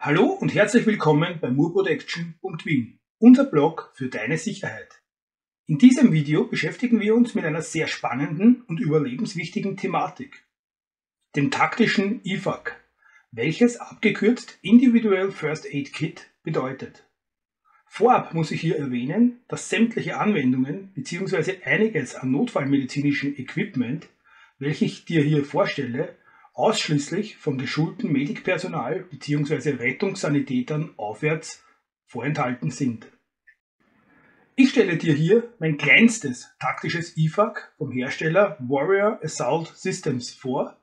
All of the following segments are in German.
Hallo und herzlich willkommen bei moorprotection.wien, unser Blog für deine Sicherheit. In diesem Video beschäftigen wir uns mit einer sehr spannenden und überlebenswichtigen Thematik, dem taktischen IFAK, welches abgekürzt Individual First Aid Kit bedeutet. Vorab muss ich hier erwähnen, dass sämtliche Anwendungen bzw. einiges an notfallmedizinischem Equipment, welche ich dir hier vorstelle, ausschließlich von geschultem Medikpersonal bzw. Rettungssanitätern aufwärts vorenthalten sind. Ich stelle dir hier mein kleinstes taktisches IFAC vom Hersteller Warrior Assault Systems vor,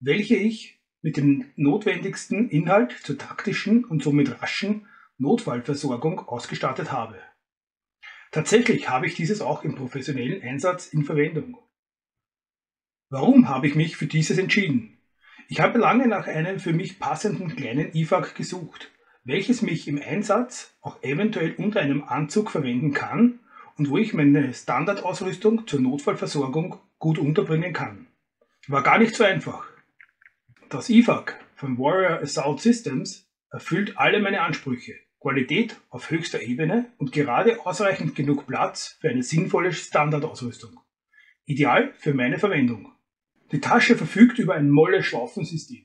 welche ich mit dem notwendigsten Inhalt zur taktischen und somit raschen Notfallversorgung ausgestattet habe. Tatsächlich habe ich dieses auch im professionellen Einsatz in Verwendung. Warum habe ich mich für dieses entschieden? Ich habe lange nach einem für mich passenden kleinen IFAC gesucht, welches mich im Einsatz auch eventuell unter einem Anzug verwenden kann und wo ich meine Standardausrüstung zur Notfallversorgung gut unterbringen kann. War gar nicht so einfach. Das IFAC von Warrior Assault Systems erfüllt alle meine Ansprüche. Qualität auf höchster Ebene und gerade ausreichend genug Platz für eine sinnvolle Standardausrüstung. Ideal für meine Verwendung. Die Tasche verfügt über ein Molle-Schlaufensystem.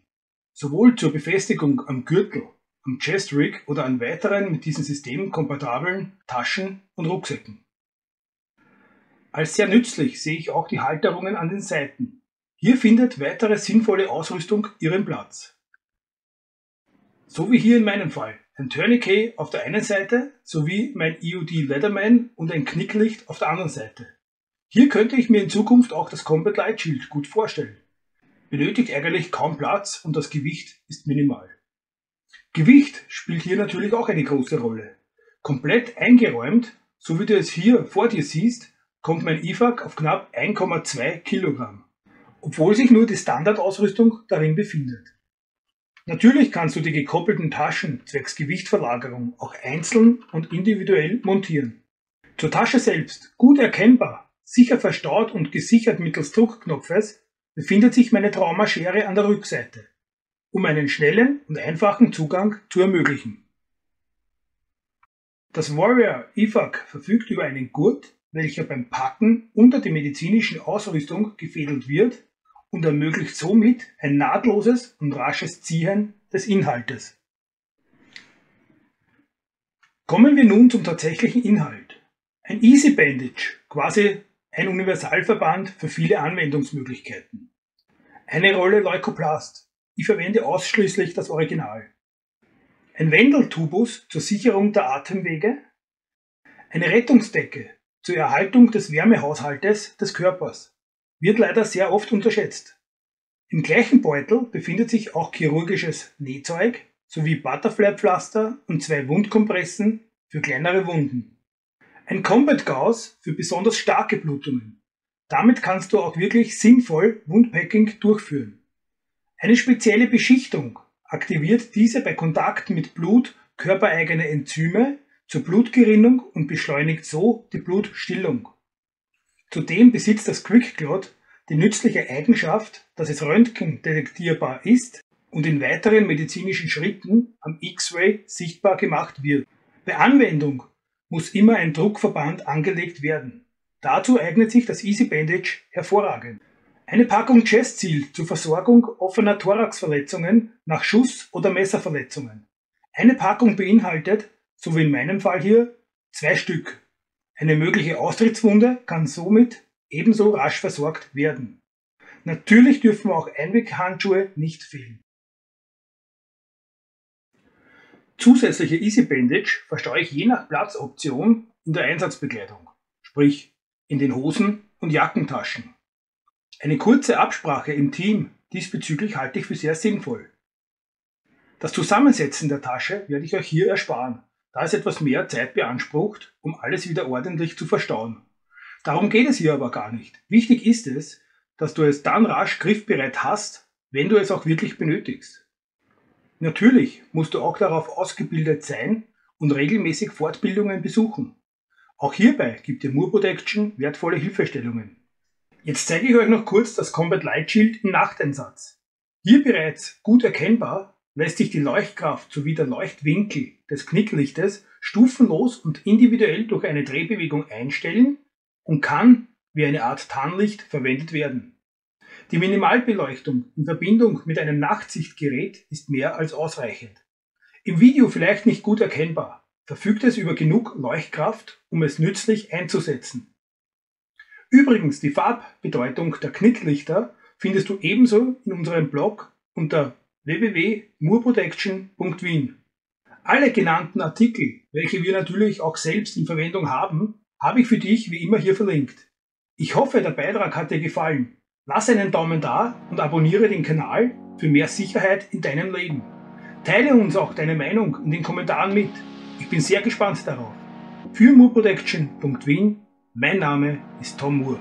Sowohl zur Befestigung am Gürtel, am Chest Rig oder an weiteren mit diesem System kompatiblen Taschen und Rucksäcken. Als sehr nützlich sehe ich auch die Halterungen an den Seiten. Hier findet weitere sinnvolle Ausrüstung ihren Platz. So wie hier in meinem Fall. Ein Tourniquet auf der einen Seite sowie mein EOD Leatherman und ein Knicklicht auf der anderen Seite. Hier könnte ich mir in Zukunft auch das Combat Light Shield gut vorstellen. Benötigt ärgerlich kaum Platz und das Gewicht ist minimal. Gewicht spielt hier natürlich auch eine große Rolle. Komplett eingeräumt, so wie du es hier vor dir siehst, kommt mein IFAC auf knapp 1,2 Kilogramm, obwohl sich nur die Standardausrüstung darin befindet. Natürlich kannst du die gekoppelten Taschen zwecks Gewichtverlagerung auch einzeln und individuell montieren. Zur Tasche selbst gut erkennbar Sicher verstaut und gesichert mittels Druckknopfes befindet sich meine Traumaschere an der Rückseite, um einen schnellen und einfachen Zugang zu ermöglichen. Das Warrior IFAC verfügt über einen Gurt, welcher beim Packen unter die medizinische Ausrüstung gefädelt wird und ermöglicht somit ein nahtloses und rasches Ziehen des Inhaltes. Kommen wir nun zum tatsächlichen Inhalt. Ein Easy Bandage, quasi ein Universalverband für viele Anwendungsmöglichkeiten. Eine Rolle Leukoplast. Ich verwende ausschließlich das Original. Ein Wendeltubus zur Sicherung der Atemwege. Eine Rettungsdecke zur Erhaltung des Wärmehaushaltes des Körpers. Wird leider sehr oft unterschätzt. Im gleichen Beutel befindet sich auch chirurgisches Nähzeug sowie Butterfly-Pflaster und zwei Wundkompressen für kleinere Wunden. Ein Combat Gauss für besonders starke Blutungen. Damit kannst du auch wirklich sinnvoll Wundpacking durchführen. Eine spezielle Beschichtung aktiviert diese bei Kontakt mit Blut körpereigene Enzyme zur Blutgerinnung und beschleunigt so die Blutstillung. Zudem besitzt das QuickClot die nützliche Eigenschaft, dass es röntgendetektierbar ist und in weiteren medizinischen Schritten am X-Ray sichtbar gemacht wird. Bei Anwendung muss immer ein Druckverband angelegt werden. Dazu eignet sich das Easy Bandage hervorragend. Eine Packung Chest Seal zur Versorgung offener Thoraxverletzungen nach Schuss- oder Messerverletzungen. Eine Packung beinhaltet, so wie in meinem Fall hier, zwei Stück. Eine mögliche Austrittswunde kann somit ebenso rasch versorgt werden. Natürlich dürfen auch Einweghandschuhe nicht fehlen. Zusätzliche Easy Bandage verstaue ich je nach Platzoption in der Einsatzbekleidung, sprich in den Hosen und Jackentaschen. Eine kurze Absprache im Team diesbezüglich halte ich für sehr sinnvoll. Das Zusammensetzen der Tasche werde ich euch hier ersparen, da es etwas mehr Zeit beansprucht, um alles wieder ordentlich zu verstauen. Darum geht es hier aber gar nicht. Wichtig ist es, dass du es dann rasch griffbereit hast, wenn du es auch wirklich benötigst. Natürlich musst du auch darauf ausgebildet sein und regelmäßig Fortbildungen besuchen. Auch hierbei gibt dir Moore Protection wertvolle Hilfestellungen. Jetzt zeige ich euch noch kurz das Combat Light Shield im Nachteinsatz. Hier bereits gut erkennbar lässt sich die Leuchtkraft sowie der Leuchtwinkel des Knicklichtes stufenlos und individuell durch eine Drehbewegung einstellen und kann wie eine Art Tarnlicht verwendet werden. Die Minimalbeleuchtung in Verbindung mit einem Nachtsichtgerät ist mehr als ausreichend. Im Video vielleicht nicht gut erkennbar, verfügt es über genug Leuchtkraft, um es nützlich einzusetzen. Übrigens, die Farbbedeutung der Knicklichter findest du ebenso in unserem Blog unter www.moorprotection.wien. Alle genannten Artikel, welche wir natürlich auch selbst in Verwendung haben, habe ich für dich wie immer hier verlinkt. Ich hoffe, der Beitrag hat dir gefallen. Lass einen Daumen da und abonniere den Kanal für mehr Sicherheit in deinem Leben. Teile uns auch deine Meinung in den Kommentaren mit. Ich bin sehr gespannt darauf. Für moorprotection.wien, mein Name ist Tom Moore.